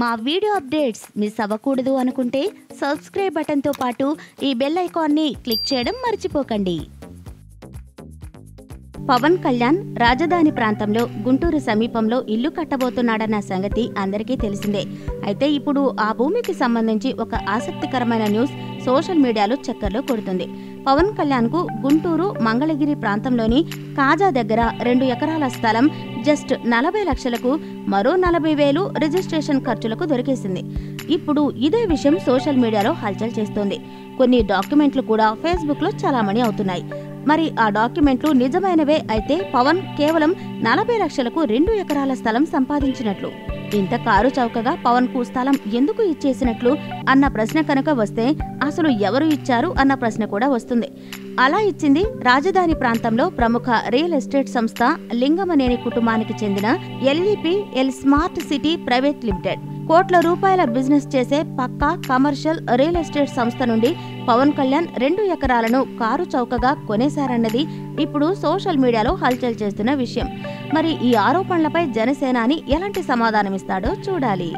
మా video updates miss అవ్వకూడదు అనుకుంటే సబ్స్క్రైబ్ బటన్తో పాటు ఈ బెల్ ఐకాన్ని క్లిక్ చేయడం మర్చిపోకండి. పవన్ కళ్యాణ్ రాజధాని ప్రాంతంలో గుంటూరు సమీపంలో ఇల్లు కట్టబోతున్నాడన్న సంగతి అందరికీ తెలిసిందే. అయితే ఇప్పుడు ఆ భూమికి సంబంధించి ఒక ఆసక్తికరమైన న్యూస్ సోషల్ మీడియాలో చక్కర్లు కొడుతుంది. పవన్ కళ్యాణ్కు గుంటూరు మంగళగిరి ప్రాంతంలోని కాజా దగ్గర రెండు ఎకరాల స్థలం జస్ట్ నలభై లక్షలకు మరో నలభై వేలు రిజిస్ట్రేషన్ ఖర్చులకు దొరికేసింది. ఇప్పుడు ఇదే విషయం సోషల్ మీడియాలో హల్చల్ చేస్తోంది. కొన్ని డాక్యుమెంట్లు కూడా ఫేస్బుక్లో చలామణి అవుతున్నాయి. మరి ఆ డాక్యుమెంట్లు నిజమైనవే అయితే పవన్ కేవలం నలభై లక్షలకు రెండు ఎకరాల స్థలం సంపాదించినట్లు. ఇంత కారు చౌకగా పవన్కు స్థలం ఎందుకు ఇచ్చేసినట్లు అన్న ప్రశ్న కనుక వస్తే అసలు ఎవరు ఇచ్చారు అన్న ప్రశ్న కూడా వస్తుంది. అలా ఇచ్చింది రాజధాని ప్రాంతంలో ప్రముఖ రియల్ ఎస్టేట్ సంస్థ లింగమనేని కుటుంబానికి చెందిన LEP L smart city private limited. కోట్ల రూపాయల బిజినెస్ చేసే పక్కా కమర్షియల్ రియల్ ఎస్టేట్ సంస్థ నుండి పవన్ కళ్యాణ్ రెండు ఎకరాలను కారు చౌకగా కొనేశారన్నది ఇప్పుడు సోషల్ మీడియాలో హల్చల్ చేస్తున్న విషయం. మరి ఈ ఆరోపణలపై జనసేనాని ఎలాంటి సమాధానమిస్తాడో చూడాలి.